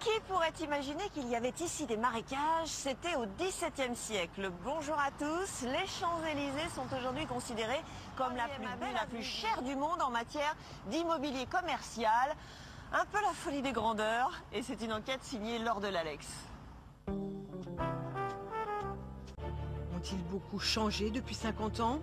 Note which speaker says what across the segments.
Speaker 1: Qui pourrait imaginer qu'il y avait ici des marécages? C'était au XVIIe siècle. Bonjour à tous. Les Champs-Élysées sont aujourd'hui considérés comme la plus belle, la plus chère du monde en matière d'immobilier commercial. Un peu la folie des grandeurs. Et c'est une enquête signée Laure de l'Alex.
Speaker 2: Ont-ils beaucoup changé depuis 50 ans?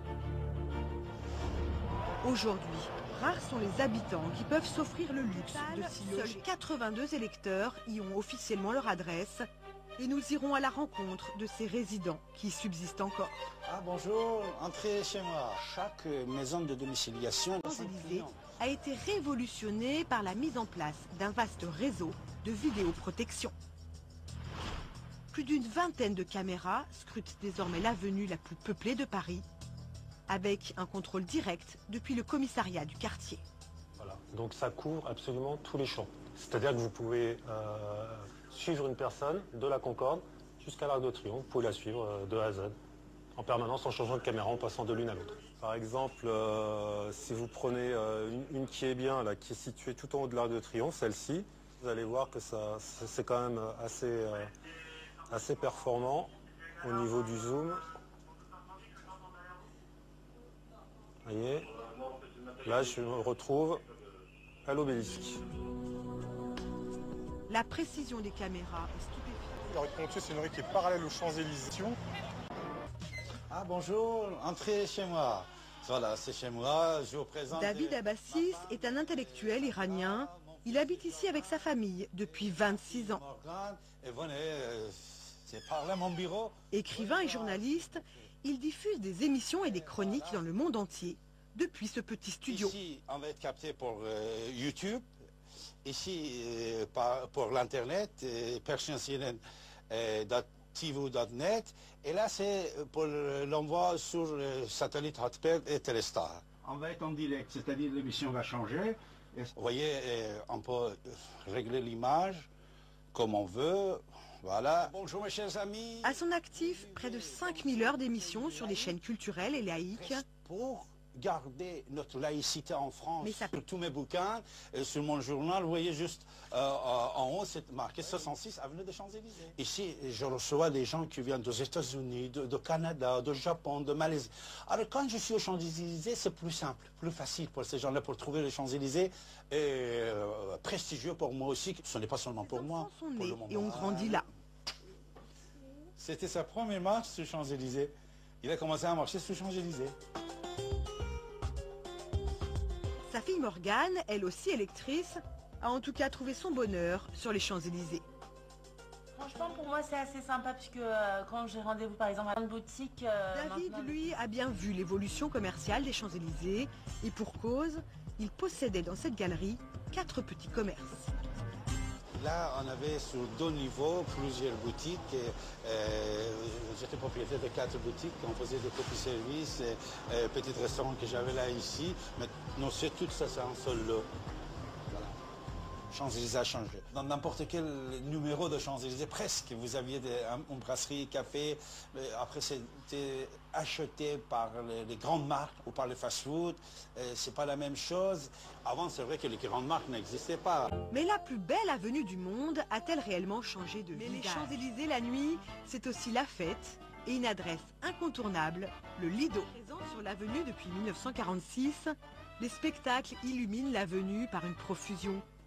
Speaker 2: Aujourd'hui, rares sont les habitants qui peuvent s'offrir le luxe de s'y loger. Seuls 82 électeurs y ont officiellement leur adresse et nous irons à la rencontre de ces résidents qui subsistent encore.
Speaker 3: Ah bonjour, entrez chez moi. Chaque maison de domiciliation
Speaker 2: a été révolutionné par la mise en place d'un vaste réseau de vidéoprotection. Plus d'une vingtaine de caméras scrutent désormais l'avenue la plus peuplée de Paris, avec un contrôle direct depuis le commissariat du quartier.
Speaker 4: Voilà. Donc ça couvre absolument tous les champs. C'est-à-dire que vous pouvez euh, suivre une personne de la Concorde jusqu'à l'Arc de Triomphe. Vous pouvez la suivre euh, de A à Z, en permanence, en changeant de caméra, en passant de l'une à l'autre. Par exemple, euh, si vous prenez euh, une, une qui est bien, là, qui est située tout en haut de l'Arc de Triomphe, celle-ci, vous allez voir que ça, c'est c'est quand même assez, euh, assez performant au niveau du zoom. Vous voyez Là, je me retrouve à l'obélisque.
Speaker 2: La précision des caméras est stupéfiante.
Speaker 5: La rue de c'est une rue qui est parallèle aux Champs-Élysées.
Speaker 3: Ah bonjour, entrez chez moi. Voilà, c'est chez moi, je vous présente...
Speaker 2: David Abbassis est un intellectuel iranien. Il habite ici avec sa famille depuis 26 ans.
Speaker 3: Et venez, c'est par là mon bureau.
Speaker 2: Écrivain et journaliste, il diffuse des émissions et des chroniques dans le monde entier depuis ce petit studio.
Speaker 3: Ici, on va être capté pour euh, YouTube. Ici, euh, par- pour l'Internet, euh, euh. Et là, c'est pour l'envoi sur le satellite Hotbird et Telestar. On va être en direct, c'est-à-dire l'émission va changer. Vous voyez, euh, on peut régler l'image comme on veut. Voilà. Bonjour mes chers amis.
Speaker 2: À son actif, près de 5000 heures d'émissions sur des chaînes culturelles et laïques.
Speaker 3: pour garder notre laïcité en France.
Speaker 2: Mais ça-
Speaker 3: Sur tous mes bouquins, euh, sur mon journal, vous voyez juste euh, euh, en haut, c'est marqué 66 avenue des Champs-Élysées. Ici, je reçois des gens qui viennent des États-Unis, de, de Canada, de Japon, de Malaisie. Alors quand je suis aux Champs-Élysées, c'est plus simple, plus facile pour ces gens-là pour trouver les Champs-Élysées et euh, prestigieux pour moi aussi. Ce n'est pas seulement pour
Speaker 2: Les
Speaker 3: moi. pour le moment.
Speaker 2: et ont grandi là.
Speaker 3: C'était sa première marche sur Champs-Élysées. Il a commencé à marcher sur Champs-Élysées.
Speaker 2: Sa fille Morgane, elle aussi électrice, a en tout cas trouvé son bonheur sur les Champs-Élysées.
Speaker 6: Franchement, pour moi, c'est assez sympa puisque euh, quand j'ai rendez-vous, par exemple, à une boutique... euh,
Speaker 2: David,
Speaker 6: maintenant-
Speaker 2: lui, a bien vu l'évolution commerciale des Champs-Élysées et pour cause, il possédait dans cette galerie quatre petits commerces.
Speaker 3: Là, on avait sur deux niveaux plusieurs boutiques. euh, J'étais propriétaire de quatre boutiques. On faisait des petits services, euh, petits restaurants que j'avais là ici. Maintenant, c'est tout ça, c'est un seul lot. Champs-Élysées a changé. Dans n'importe quel numéro de Champs-Élysées, presque, vous aviez des- une brasserie, café. mais Après, c'était acheté par les, les grandes marques ou par les fast-food. C'est pas la même chose. Avant, c'est vrai que les grandes marques n'existaient pas.
Speaker 2: Mais la plus belle avenue du monde a-t-elle réellement changé de visage Mais les Champs-Élysées la nuit, c'est aussi la fête et une adresse incontournable, le Lido. Présent sur l'avenue depuis 1946, les spectacles illuminent l'avenue par une profusion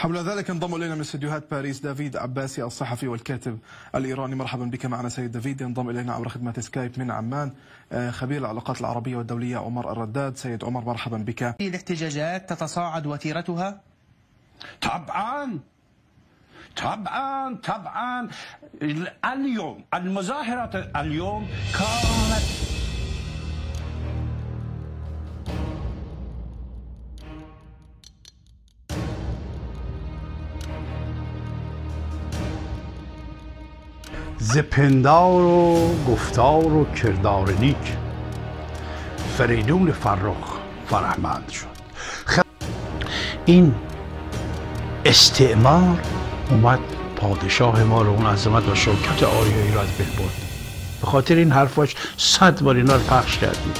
Speaker 7: حول ذلك انضم إلينا من استديوهات باريس دافيد عباسي الصحفي والكاتب الإيراني. مرحبا بك معنا سيد دافيد. ينضم إلينا عبر خدمة سكايب من عمان آه، خبير العلاقات العربية والدولية عمر الرداد. سيد عمر مرحبا بك.
Speaker 8: الاحتجاجات تتصاعد وتيرتها؟
Speaker 9: طبعا طبعا طبعا. اليوم المظاهرات اليوم كانت ز پندار و گفتار و کردار نیک. فریدون فرخ فرهمند شد. خ... این
Speaker 3: استعمار اومد پادشاه ما رو اون عظمت و شوکت آریایی رو از بین برد به خاطر این حرفاش صد بار اینا رو پخش کردیم.